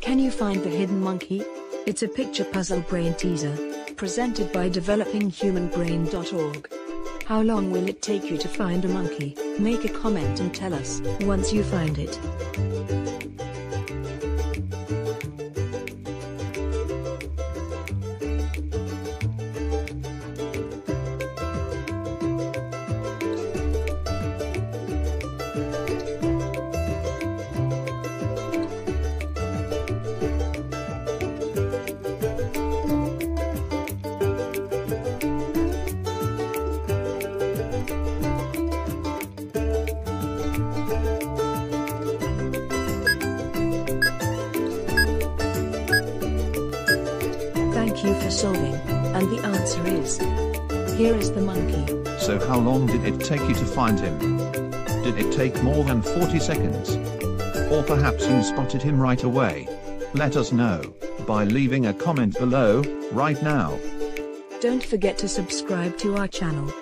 Can you find the hidden monkey? It's a picture puzzle brain teaser, presented by developinghumanbrain.org. How long will it take you to find a monkey? Make a comment and tell us once you find it. Thank you for solving, and the answer is here is the monkey. So how long did it take you to find him? Did it take more than 40 seconds? Or perhaps you spotted him right away? Let us know by leaving a comment below right now. Don't forget to subscribe to our channel